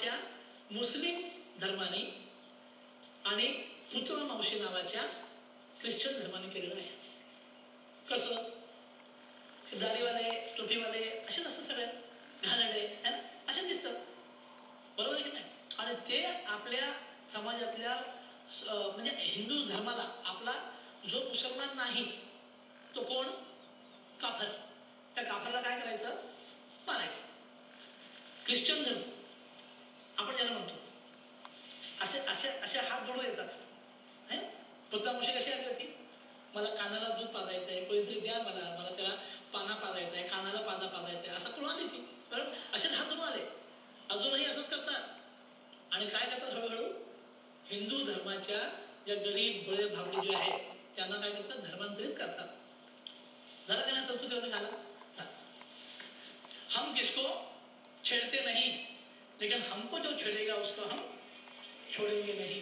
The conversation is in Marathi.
नावाच्या मुस्लिम धर्माने आणि पुतळा मावशी नावाच्या ख्रिश्चन धर्माने केलेलं आहे. कसं? दाढीवाले टोपीवाले असेच असतात सगळे. घालडे है ना? असे दिसतात. बरोबर आहे की नाही? आणि ते आपल्या समाजातल्या अं, म्हणजे हिंदू धर्माला आपला जो मुसलमान नाही तो कोण? काफर. त्या काफरला काय करायचं? मारायचं. ख्रिश्चन धर्म. आपण ज्याला म्हणतो. असे असे असे हात जोडून येतात. बुद्धामुशी मुशी कशी आली होती? मला कानाला दूध पाजायचं आहे कोणीतरी द्या मला मला त्याला पाना पाजायचा आहे कानाला पाना पाजायचा आहे असं कोण आली ती बरोबर असेच हात जोडून आले. अजूनही असंच करतात. आणि काय करतात हळूहळू? हिंदू धर्माच्या ज्या गरीब बळे भावडी जे आहेत त्यांना काय करतात? धर्मांतरित करतात जरा त्यांना संस्कृतीमध्ये घाला हा. हम किसको छेड़ते नहीं लेकिन हमको जो छेड़ेगा उसको हम छोड़ेंगे नहीं।